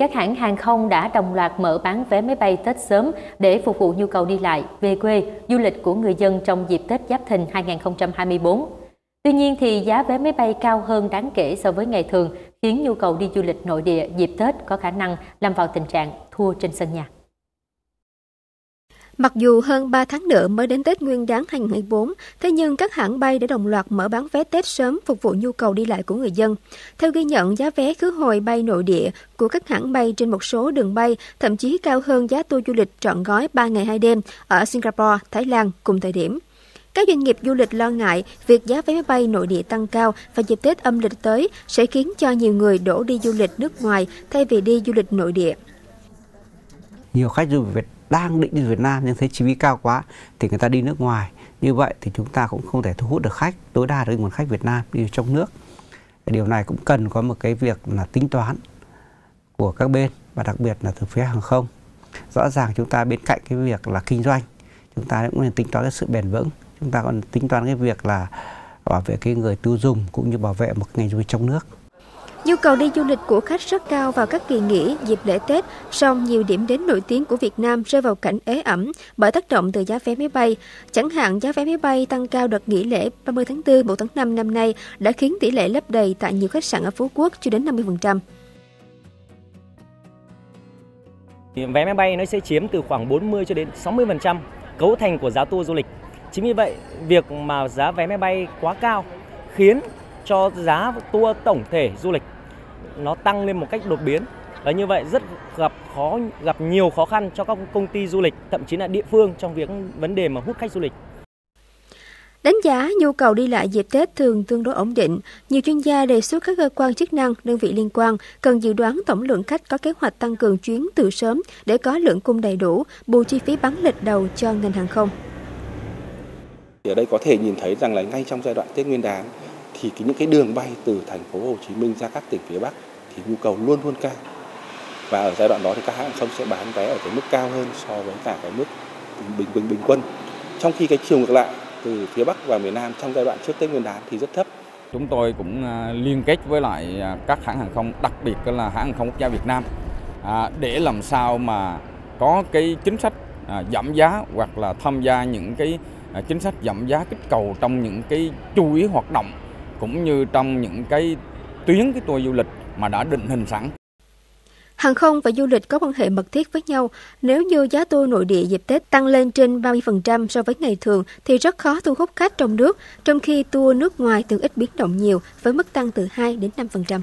Các hãng hàng không đã đồng loạt mở bán vé máy bay Tết sớm để phục vụ nhu cầu đi lại, về quê, du lịch của người dân trong dịp Tết Giáp Thìn 2024. Tuy nhiên thì giá vé máy bay cao hơn đáng kể so với ngày thường, khiến nhu cầu đi du lịch nội địa dịp Tết có khả năng lâm vào tình trạng thua trên sân nhà. Mặc dù hơn 3 tháng nữa mới đến Tết Nguyên đán 2024, thế nhưng các hãng bay đã đồng loạt mở bán vé Tết sớm phục vụ nhu cầu đi lại của người dân. Theo ghi nhận, giá vé khứ hồi bay nội địa của các hãng bay trên một số đường bay thậm chí cao hơn giá tour du lịch trọn gói 3 ngày 2 đêm ở Singapore, Thái Lan cùng thời điểm. Các doanh nghiệp du lịch lo ngại việc giá vé máy bay nội địa tăng cao và dịp Tết âm lịch tới sẽ khiến cho nhiều người đổ đi du lịch nước ngoài thay vì đi du lịch nội địa. Nhiều khách du lịch Việt đang định đi Việt Nam nhưng thấy chi phí cao quá thì người ta đi nước ngoài. Như vậy thì chúng ta cũng không thể thu hút được khách tối đa được nguồn khách Việt Nam đi trong nước. Điều này cũng cần có một cái việc là tính toán của các bên và đặc biệt là từ phía hàng không. Rõ ràng chúng ta bên cạnh cái việc là kinh doanh, chúng ta cũng nên tính toán cái sự bền vững. Chúng ta còn tính toán cái việc là bảo vệ cái người tiêu dùng cũng như bảo vệ một ngành du lịch trong nước. Nhu cầu đi du lịch của khách rất cao vào các kỳ nghỉ, dịp lễ Tết, song nhiều điểm đến nổi tiếng của Việt Nam rơi vào cảnh ế ẩm bởi tác động từ giá vé máy bay. Chẳng hạn giá vé máy bay tăng cao đợt nghỉ lễ 30 tháng 4, 1 tháng 5 năm nay đã khiến tỷ lệ lấp đầy tại nhiều khách sạn ở Phú Quốc chưa đến 50%. Vé máy bay nó sẽ chiếm từ khoảng 40 cho đến 60% cấu thành của giá tour du lịch. Chính vì vậy, việc mà giá vé máy bay quá cao khiến cho giá tour tổng thể du lịch nó tăng lên một cách đột biến và như vậy rất gặp khó gặp nhiều khó khăn cho các công ty du lịch thậm chí là địa phương trong việc vấn đề mà hút khách du lịch Đánh giá nhu cầu đi lại dịp Tết thường tương đối ổn định. Nhiều chuyên gia đề xuất các cơ quan chức năng, đơn vị liên quan cần dự đoán tổng lượng khách có kế hoạch tăng cường chuyến từ sớm để có lượng cung đầy đủ, bù chi phí bán lịch đầu cho ngành hàng không. Ở đây có thể nhìn thấy rằng là ngay trong giai đoạn Tết Nguyên đán thì những cái đường bay từ thành phố Hồ Chí Minh ra các tỉnh phía Bắc thì nhu cầu luôn luôn cao. Và ở giai đoạn đó thì các hãng không sẽ bán vé ở cái mức cao hơn so với cả cái mức bình bình bình quân. Trong khi cái chiều ngược lại từ phía Bắc và miền Nam trong giai đoạn trước Tết Nguyên đán thì rất thấp. Chúng tôi cũng à, liên kết với lại à, các hãng hàng không, đặc biệt là hãng hàng không quốc gia Việt Nam. À, để làm sao mà có cái chính sách giảm giá hoặc là tham gia những cái chính sách giảm giá kích cầu trong những cái chuỗi hoạt động cũng như trong những cái tuyến cái tour du lịch mà đã định hình sẵn. Hàng không và du lịch có quan hệ mật thiết với nhau. Nếu như giá tour nội địa dịp Tết tăng lên trên 30% so với ngày thường thì rất khó thu hút khách trong nước, trong khi tour nước ngoài thường ít biến động nhiều với mức tăng từ 2 đến 5%.